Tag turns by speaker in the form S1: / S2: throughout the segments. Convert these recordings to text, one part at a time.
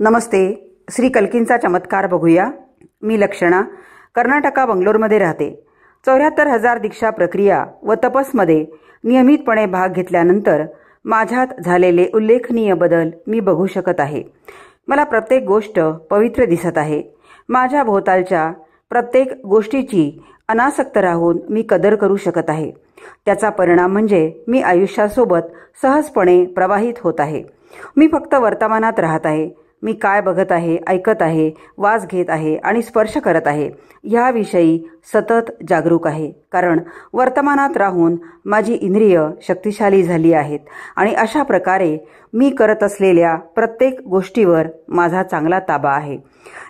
S1: नमस्ते. श्री कल्कींचा चमत्कार बघूया. मी लक्षणा कर्नाटका बंगलोरमध्ये राहते. चौऱ्याहत्तर हजार दीक्षा प्रक्रिया व तपसमध्ये नियमितपणे भाग घेतल्यानंतर माझ्यात झालेले उल्लेखनीय बदल मी बघू शकत आहे. मला प्रत्येक गोष्ट पवित्र दिसत आहे. माझ्या भोवतालच्या प्रत्येक गोष्टीची अनासक्त राहून मी कदर करू शकत आहे. त्याचा परिणाम म्हणजे मी आयुष्यासोबत सहजपणे प्रवाहित होत आहे. मी फक्त वर्तमानात राहत आहे. मी काय बघत आहे ऐकत आहे वास घेत आहे आणि स्पर्श करत आहे ह्याविषयी सतत जागरूक आहे. कारण वर्तमानात राहून माझी इंद्रिय शक्तिशाली झाली आहेत आणि अशा प्रकारे मी करत असलेल्या प्रत्येक गोष्टीवर माझा चांगला ताबा आहे.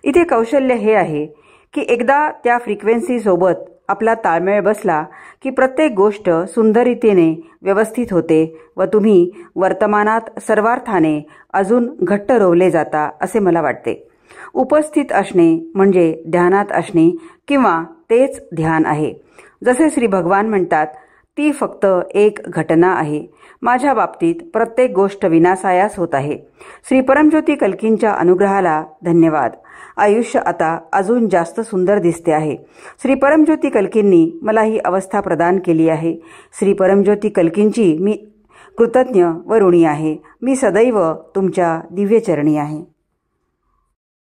S1: इथे कौशल्य हे आहे की एकदा त्या फ्रिक्वेन्सीसोबत आपला ताळमेळ बसला की प्रत्येक गोष्ट सुंदररीतीने व्यवस्थित होते व तुम्ही वर्तमानात सर्वार्थाने अजून घट्ट रोवले जाता असे मला वाटते. उपस्थित असणे म्हणजे ध्यानात असणे किंवा तेच ध्यान आहे. जसे श्री भगवान म्हणतात ती फक्त एक घटना आहे. माझ्या बाबतीत प्रत्येक गोष्ट विनासायास होत आहे. श्री परमज्योती कल्कींच्या अनुग्रहाला धन्यवाद. आयुष्य आता अजून जास्त सुंदर दिसते आहे. श्री परमज्योती कल्कींनी मला ही अवस्था प्रदान केली आहे. श्री परमज्योती कल्कींची मी कृतज्ञ व ऋणी आहे. मी सदैव तुमच्या दिव्यचरणी आहे.